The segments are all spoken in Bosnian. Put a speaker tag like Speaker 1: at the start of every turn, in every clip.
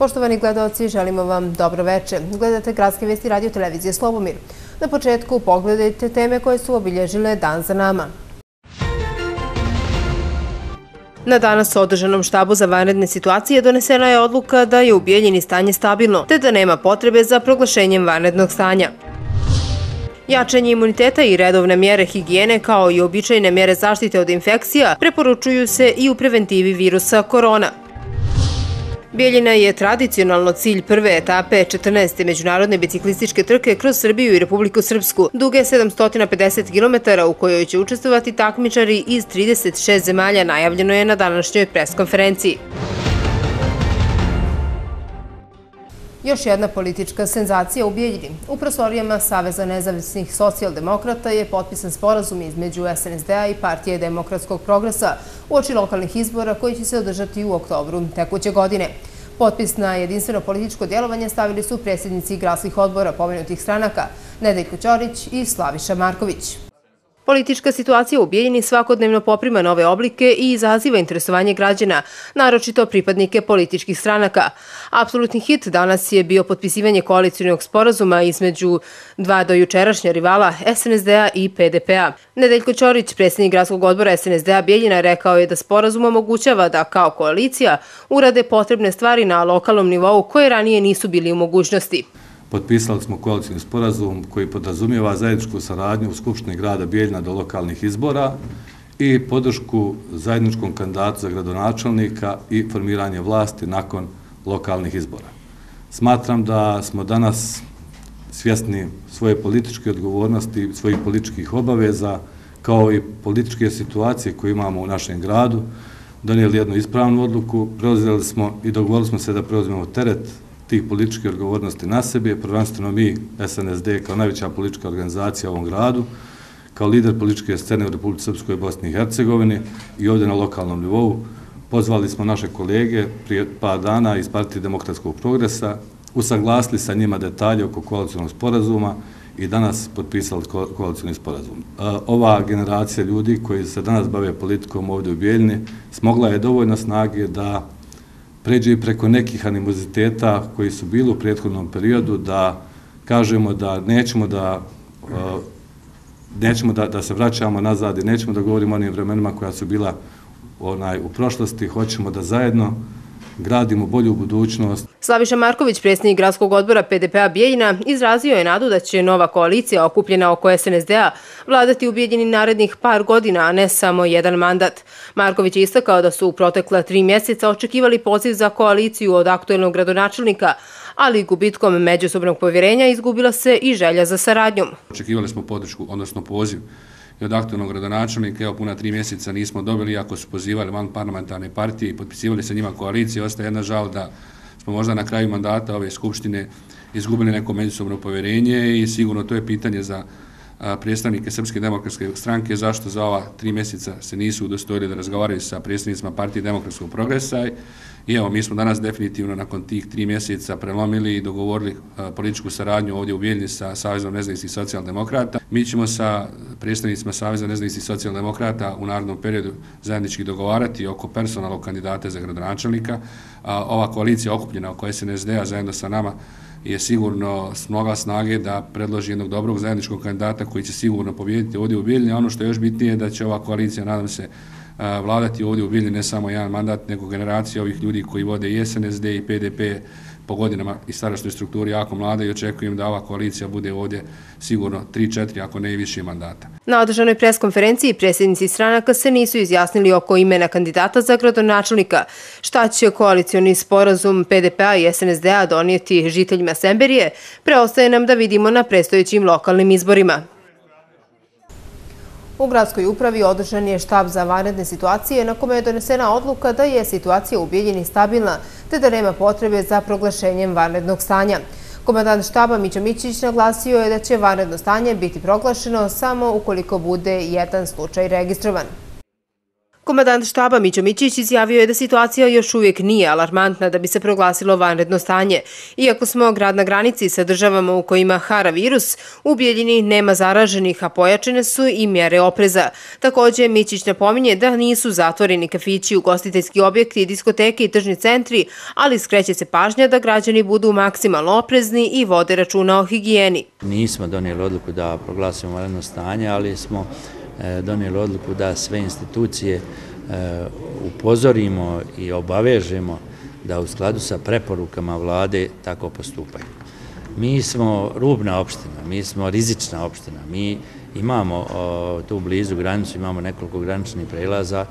Speaker 1: Poštovani gledalci, želimo vam dobro večer. Gledate Gradske vesti radio televizije Slobomir. Na početku pogledajte teme koje su obilježile dan za nama. Na danas održanom štabu za vanredne situacije donesena je odluka da je u Bijeljini stanje stabilno, te da nema potrebe za proglašenjem vanrednog stanja. Jačanje imuniteta i redovne mjere higijene kao i običajne mjere zaštite od infekcija preporučuju se i u preventivi virusa korona. Bijeljina je tradicionalno cilj prve etape 14. međunarodne biciklističke trke kroz Srbiju i Republiku Srpsku, duge 750 km u kojoj će učestvovati takmičari iz 36 zemalja najavljeno je na današnjoj preskonferenciji. Još jedna politička senzacija u Bijeljini. U prostorijama Saveza nezavisnih socijaldemokrata je potpisan sporazum između SNSD-a i Partije demokratskog progresa u oči lokalnih izbora koji će se održati u oktobru tekuće godine. Potpis na jedinstveno političko djelovanje stavili su predsjednici gradskih odbora pomenutih stranaka Nedeljko Ćorić i Slaviša Marković. Politička situacija u Bijeljini svakodnevno poprima nove oblike i izaziva interesovanje građana, naročito pripadnike političkih stranaka. Apsolutni hit danas je bio potpisivanje koalicijonog sporazuma između dva dojučerašnja rivala SNSD-a i PDP-a. Nedeljko Ćorić, predsjednik gradskog odbora SNSD-a Bijeljina, rekao je da sporazum omogućava da kao koalicija urade potrebne stvari na lokalnom nivou koje ranije nisu bili u mogućnosti.
Speaker 2: Potpisali smo koalicijni sporazum koji podrazumijeva zajedničku saradnju u Skupštini grada Bijeljna do lokalnih izbora i podršku zajedničkom kandidatu za gradonačelnika i formiranje vlasti nakon lokalnih izbora. Smatram da smo danas svjesni svoje političke odgovornosti, svojih političkih obaveza, kao i političke situacije koje imamo u našem gradu, donijeli jednu ispravnu odluku, preuzeli smo i dogovorili smo se da preuzmemo teret tih političke odgovornosti na sebe, prvenstveno mi, SNSD, kao najveća politička organizacija u ovom gradu, kao lider političke scene u Republike Srpskoj i Bosni i Hercegovini i ovdje na lokalnom nivou, pozvali smo naše kolege prije pa dana iz Partije demokratskog progresa, usaglasili sa njima detalje oko koalicijalnog sporazuma i danas potpisali koalicijni sporazum. E, ova generacija ljudi koji se danas bave politikom ovdje u Bijeljni smogla je dovoljno snage da pređe preko nekih animoziteta koji su bili u prethodnom periodu da kažemo da nećemo da uh, nećemo da, da se vraćamo nazad i nećemo da govorimo o onim vremenima koja su bila onaj u prošlosti, hoćemo da zajedno gradimo bolju budućnost.
Speaker 1: Slaviša Marković, predsjednik gradskog odbora PDP-a Bijeljina, izrazio je nadu da će nova koalicija okupljena oko SNSD-a vladati u Bijeljini narednih par godina, a ne samo jedan mandat. Marković je istakao da su u protekla tri mjeseca očekivali poziv za koaliciju od aktuelnog gradonačelnika, ali gubitkom međusobnog povjerenja izgubila se i želja za saradnjom.
Speaker 3: Očekivali smo podršku, odnosno poziv i od aktualnog gradonačelnika, evo puna tri mjeseca nismo dobili, ako su pozivali van parlamentarne partije i potpisivali se njima koalicije, ostaje jedna žal da smo možda na kraju mandata ove skupštine izgubili neko međusobno povjerenje i sigurno to je pitanje za predstavnike Srpske demokratske stranke, zašto za ova tri mjeseca se nisu udostojili da razgovaraju sa predstavnicima partije demokratskog progresa I evo, mi smo danas definitivno nakon tih tri mjeseca prelomili i dogovorili eh, političku saradnju ovdje u Bijeljni sa Savezom nezavisnih socijaldemokrata. Mi ćemo sa predstavnicima Saveza nezavisnih socijaldemokrata u narodnom periodu zajednički dogovarati oko personalnog kandidata za gradonačelnika. Ova koalicija okupljena oko SNSD-a zajedno sa nama je sigurno mnoga snage da predloži jednog dobrog zajedničkog kandidata koji će sigurno pobijediti ovdje u Bijeljni. Ono što je još bitnije je da će ova koalicija, nadam se, vladati ovdje u Bilji ne samo jedan mandat, nego generacija ovih ljudi koji vode i SNSD i PDP po godinama i starašnoj strukturi jako mlada i očekujem da ova koalicija bude ovdje sigurno 3-4, ako ne i više mandata.
Speaker 1: Na održanoj preskonferenciji predsjednici stranaka se nisu izjasnili oko imena kandidata za gradonačelnika. Šta će koalicioni sporazum PDP-a i SNSD-a donijeti žiteljima Semberije, preostaje nam da vidimo na prestojećim lokalnim izborima. U gradskoj upravi održan je štab za vanredne situacije na kome je donesena odluka da je situacija u Bijeljini stabilna te da nema potrebe za proglašenjem vanrednog stanja. Komandant štaba Mića Mićić naglasio je da će vanredno stanje biti proglašeno samo ukoliko bude jedan slučaj registrovan. Komadant štaba Mićo Mićić izjavio je da situacija još uvijek nije alarmantna da bi se proglasilo vanredno stanje. Iako smo grad na granici sa državama u kojima hara virus, u Bijeljini nema zaraženih, a pojačene su i mjere opreza. Također, Mićić napominje da nisu zatvoreni kafići, ugostiteljski objekti, diskoteke i tržni centri, ali skreće se pažnja da građani budu maksimalno oprezni i vode računa o higijeni.
Speaker 4: Nismo donijeli odluku da proglasimo vanredno stanje, ali smo E, donijeli odluku da sve institucije e, upozorimo i obavežemo da u skladu sa preporukama vlade tako postupaju. Mi smo rubna opština, mi smo rizična opština, mi imamo tu blizu granicu, imamo nekoliko graničnih prelaza,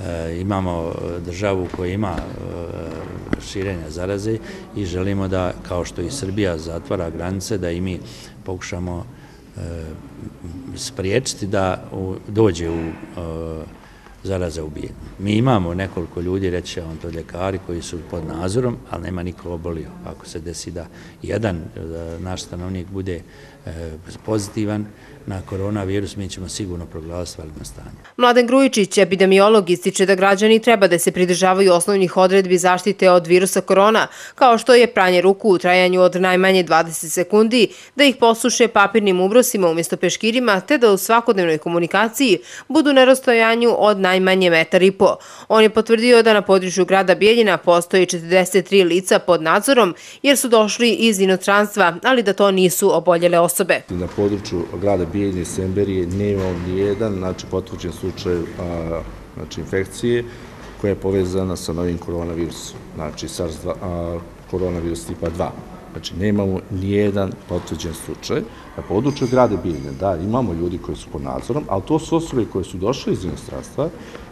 Speaker 4: e, imamo državu koja ima e, širenja zaraze i želimo da, kao što i Srbija zatvara granice, da i mi pokušamo E, spriječiti da dođe u e, zaraza ubijen. Mi imamo nekoliko ljudi, reće on to ljekari, koji su pod nazorom, ali nema niko obolio. Ako se desi da jedan e, naš stanovnik bude Eh, pozitivan, na koronavirus, mi ćemo sigurno proglasiti validno stanje.
Speaker 1: Mladen Grujičić, epidemiolog, ističe da građani treba da se pridržavaju osnovnih odredbi zaštite od virusa korona, kao što je pranje ruku u trajanju od najmanje 20 sekundi, da ih posuše papirnim ubrosima umjesto peškirima, te da u svakodnevnoj komunikaciji budu na rastojanju od najmanje metar i po. On je potvrdio da na području grada Bijeljina postoji 43 lica pod nadzorom, jer su došli iz inotranstva, ali da to nisu oboljele osobe.
Speaker 5: Na području grada bijenje semberije nema nijedan znači, potvrđen slučaj a, znači, infekcije koja je povezana sa novim koronavirusom, znači SARS-2, koronavirus tipa 2. Znači, nemamo nijedan potvrđen slučaj. Na području grada Bijeljne, da, imamo ljudi koji su pod nadzorom, ali to su osobe koje su došle iz inostranstva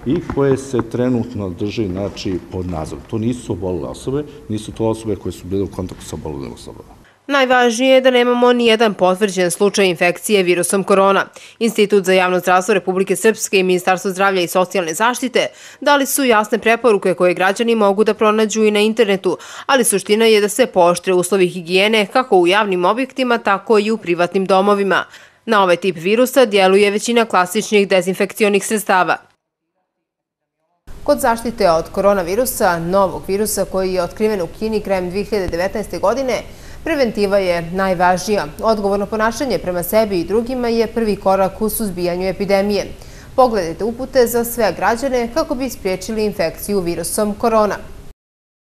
Speaker 5: i koje se trenutno drže znači, pod nadzorom. To nisu obolile osobe, nisu to osobe koje su bile u kontaktu sa obolilim osobama.
Speaker 1: Najvažnije je da nemamo ni jedan potvrđen slučaj infekcije virusom korona. Institut za javno zdravstvo Republike Srpske i Ministarstvo zdravlja i socijalne zaštite dali su jasne preporuke koje građani mogu da pronađu i na internetu, ali suština je da se poštre uslovi higijene kako u javnim objektima, tako i u privatnim domovima. Na ovaj tip virusa djeluje većina klasičnih dezinfekcionih sredstava. Kod zaštite od koronavirusa, novog virusa koji je otkriven u Kini krajem 2019. godine, Preventiva je najvažnija. Odgovorno ponašanje prema sebi i drugima je prvi korak u suzbijanju epidemije. Pogledajte upute za sve građane kako bi spriječili infekciju virusom korona.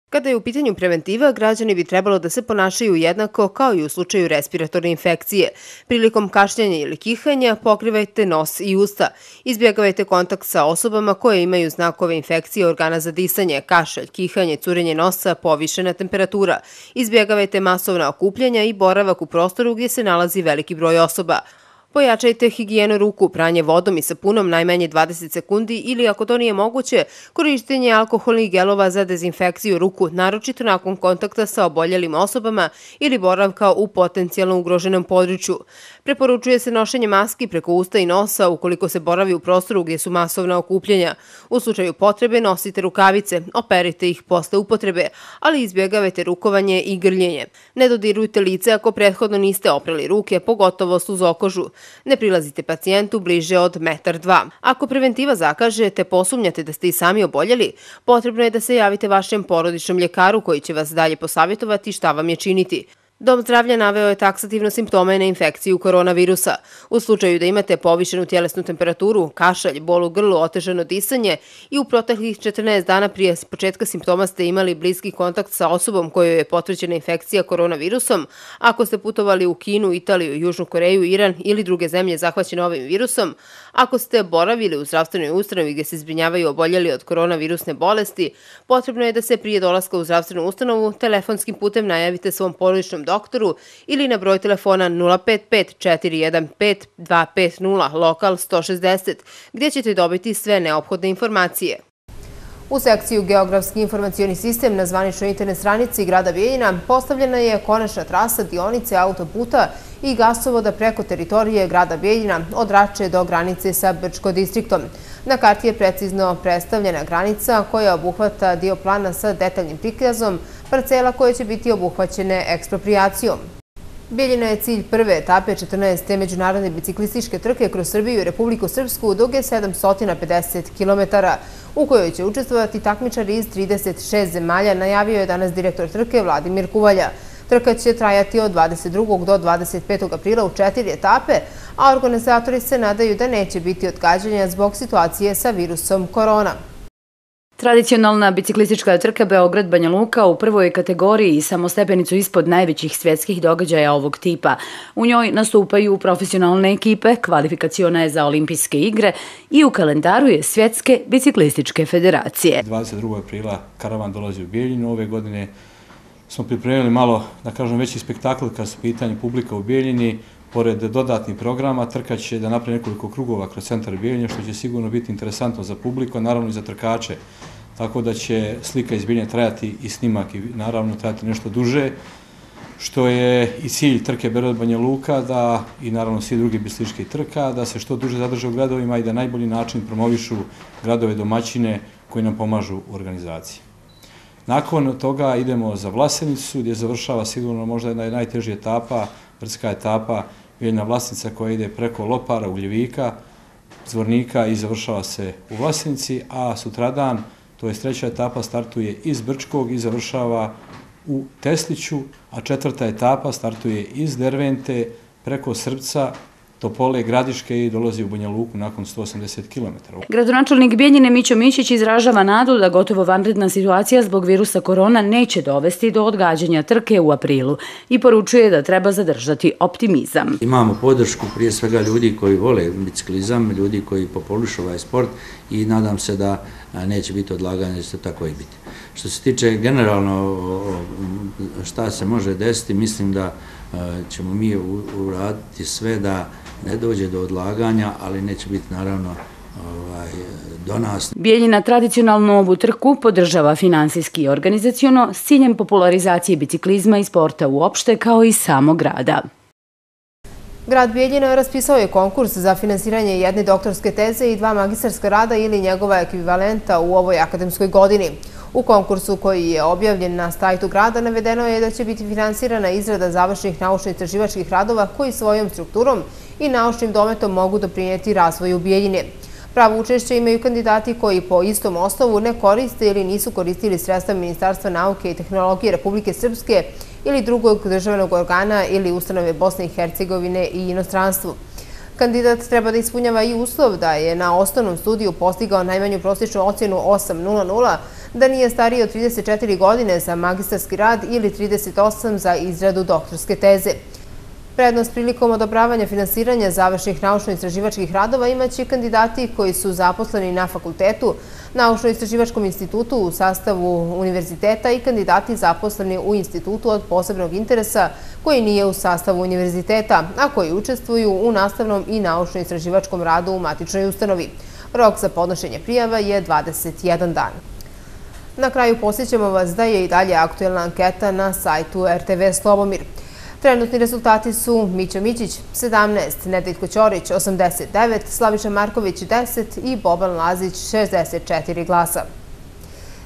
Speaker 1: Kada je u pitanju preventiva, građani bi trebalo da se ponašaju jednako kao i u slučaju respiratorne infekcije. Prilikom kašljanja ili kihanja pokrivajte nos i usta. Izbjegavajte kontakt sa osobama koje imaju znakove infekcije organa za disanje, kašalj, kihanje, curenje nosa, povišena temperatura. Izbjegavajte masovna okupljanja i boravak u prostoru gdje se nalazi veliki broj osoba. Pojačajte higijenu ruku, pranje vodom i sapunom najmanje 20 sekundi ili ako to nije moguće, korištenje alkoholnih gelova za dezinfekciju ruku, naročito nakon kontakta sa oboljelim osobama ili boravka u potencijalno ugroženom području. Preporučuje se nošenje maski preko usta i nosa ukoliko se boravi u prostoru gdje su masovna okupljenja. U slučaju potrebe nosite rukavice, operite ih posle upotrebe, ali izbjegavajte rukovanje i grljenje. Ne dodirujte lice ako prethodno niste oprali ruke, pogotovo suzokožu. okožu. Ne prilazite pacijentu bliže od metar dva. Ako preventiva zakaže te posumnjate da ste i sami oboljeli, potrebno je da se javite vašem porodičnom ljekaru koji će vas dalje posavjetovati šta vam je činiti. Dom zdravlja naveo je taksativno simptome na infekciju koronavirusa. U slučaju da imate povišenu tjelesnu temperaturu, kašalj, bol u grlu, otežano disanje i u proteklih 14 dana prije početka simptoma ste imali bliski kontakt sa osobom kojoj je potvrđena infekcija koronavirusom, ako ste putovali u Kinu, Italiju, Južnu Koreju, Iran ili druge zemlje zahvaćene ovim virusom, ako ste boravili u zdravstvenoj ustanovi gdje se zbrinjavaju oboljeli od koronavirusne bolesti, potrebno je da se prije dolaska u zdravstvenu ustanovu telefonskim putem najavite svom porodičnom doktoru ili na broj telefona 055 415 250 lokal 160 gdje ćete dobiti sve neophodne informacije. U sekciju Geografski informacijoni sistem na zvaničnoj internet stranici grada Bijeljina postavljena je konačna trasa dionice autoputa i gasovoda preko teritorije grada Bijeljina od Rače do granice sa Brčko distriktom. Na karti je precizno predstavljena granica koja obuhvata dio plana sa detaljnim prikazom parcela koje će biti obuhvaćene ekspropriacijom. Bijeljina je cilj prve etape 14. međunarodne biciklističke trke kroz Srbiju i Republiku Srpsku duge 750 km, u kojoj će učestvovati takmičari iz 36 zemalja, najavio je danas direktor trke Vladimir Kuvalja. Trka će trajati od 22. do 25. aprila u četiri etape, a organizatori se nadaju da neće biti odgađanja zbog situacije sa virusom korona.
Speaker 6: Tradicionalna biciklistička trka Beograd-Banja Luka u prvoj kategoriji i samostepenicu ispod najvećih svjetskih događaja ovog tipa. U njoj nastupaju profesionalne ekipe, kvalifikaciona je za olimpijske igre i u kalendaru je Svjetske biciklističke federacije.
Speaker 7: 22. aprila karavan dolazi u Bijeljinu. Ove godine smo pripremili malo, da kažem, veći spektakl kad su pitanje publika u Bijeljini. Pored dodatnih programa, trka će da napravi nekoliko krugova kroz centar Bijeljina, što će sigurno biti interesantno za publiku, naravno i za trkače. Tako da će slika iz trajati i snimak i naravno trajati nešto duže, što je i cilj trke Berod Banja Luka, da i naravno svi drugi bislički trka, da se što duže zadrže u gradovima i da najbolji način promovišu gradove domaćine koji nam pomažu u organizaciji. Nakon toga idemo za Vlasenicu, gdje završava sigurno možda jedna najtežija etapa, vrska etapa, Bijeljna Vlasnica koja ide preko Lopara, Uljevika, Zvornika i završava se u Vlasenici, a sutradan, to je treća etapa, startuje iz Brčkog i završava u Tesliću, a četvrta etapa startuje iz Dervente preko Srpca Topole Gradiške i dolazi u Banja Luku nakon 180 km.
Speaker 6: Gradonačelnik Bijeljine Mićo Mićić izražava nadu da gotovo vanredna situacija zbog virusa korona neće dovesti do odgađanja trke u aprilu i poručuje da treba zadržati optimizam.
Speaker 4: Imamo podršku prije svega ljudi koji vole biciklizam, ljudi koji populišu ovaj sport i nadam se da neće biti odlaganje, da će tako i biti. Što se tiče generalno šta se može desiti, mislim da ćemo mi uraditi sve da ne dođe do odlaganja, ali neće biti naravno ovaj, do nas.
Speaker 6: Bijeljina tradicionalnu ovu trku podržava finansijski i organizacijono s ciljem popularizacije biciklizma i sporta uopšte kao i samo grada.
Speaker 1: Grad Bijeljina raspisao je konkurs za finansiranje jedne doktorske teze i dva magistarska rada ili njegova ekvivalenta u ovoj akademskoj godini. U konkursu koji je objavljen na stajtu grada navedeno je da će biti finansirana izrada završnih naučno-istraživačkih radova koji svojom strukturom i naučnim dometom mogu doprinjeti razvoju Bijeljine. Pravo učešće imaju kandidati koji po istom osnovu ne koriste ili nisu koristili sredstva Ministarstva nauke i tehnologije Republike Srpske ili drugog državnog organa ili ustanove Bosne i Hercegovine i inostranstvu. Kandidat treba da ispunjava i uslov da je na osnovnom studiju postigao najmanju prosječnu ocjenu 8.00, da nije stariji od 34 godine za magistarski rad ili 38 za izradu doktorske teze. Prednost prilikom odobravanja finansiranja završnih naučno-istraživačkih radova imaće kandidati koji su zaposleni na fakultetu, naučno-istraživačkom institutu u sastavu univerziteta i kandidati zaposleni u institutu od posebnog interesa koji nije u sastavu univerziteta, a koji učestvuju u nastavnom i naučno-istraživačkom radu u matičnoj ustanovi. Rok za podnošenje prijava je 21 dan. Na kraju posjećamo vas da je i dalje aktuelna anketa na sajtu RTV Slobomir. Trenutni rezultati su Mićo Mićić 17, Nedeljko Ćorić 89, Slaviša Marković 10 i Boban Lazić 64 glasa.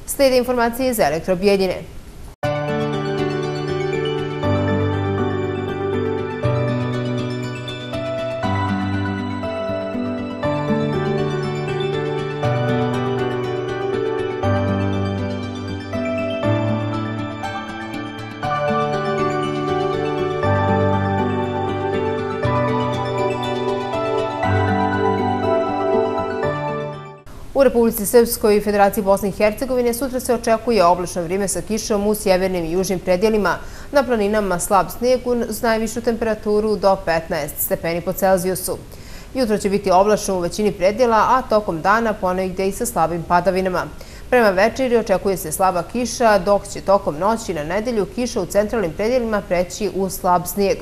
Speaker 1: Slijede informacije iz Elektrobjedine. U Republici Srpskoj i Federaciji Bosne i Hercegovine sutra se očekuje oblačno vrijeme sa kišom u sjevernim i južnim predjelima. Na planinama slab snijeg uz najvišu temperaturu do 15 stepeni po Celzijusu. Jutro će biti oblačno u većini predjela, a tokom dana ponegde i sa slabim padavinama. Prema večeri očekuje se slaba kiša, dok će tokom noći na nedelju kiša u centralnim predjelima preći u slab snijeg.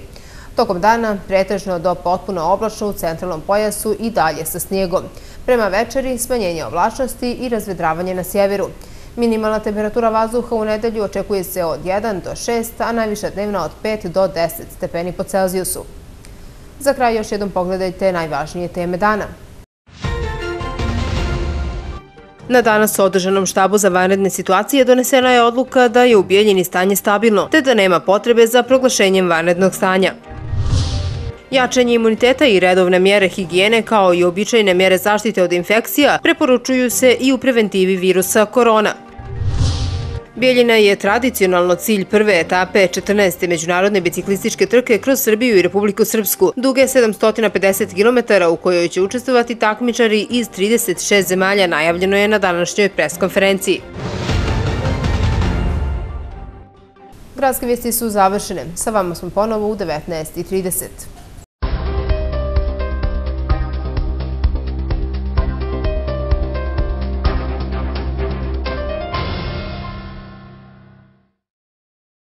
Speaker 1: Tokom dana pretežno do potpuno oblačno u centralnom pojasu i dalje sa snijegom. Prema večeri smanjenje oblačnosti i razvedravanje na sjeveru. Minimalna temperatura vazduha u nedelju očekuje se od 1 do 6, a najviša dnevna od 5 do 10 stepeni po Celzijusu. Za kraj još jednom pogledajte najvažnije teme dana. Na danas održanom štabu za vanredne situacije donesena je odluka da je u Bijeljini stanje stabilno, te da nema potrebe za proglašenjem vanrednog stanja. Jačanje imuniteta i redovne mjere higijene kao i običajne mjere zaštite od infekcija preporučuju se i u preventivi virusa korona. Bijeljina je tradicionalno cilj prve etape 14. međunarodne biciklističke trke kroz Srbiju i Republiku Srpsku, duge 750 km u kojoj će učestvovati takmičari iz 36 zemalja, najavljeno je na današnjoj preskonferenciji. Gradske vijesti su završene. Sa vama smo ponovo u 19.30.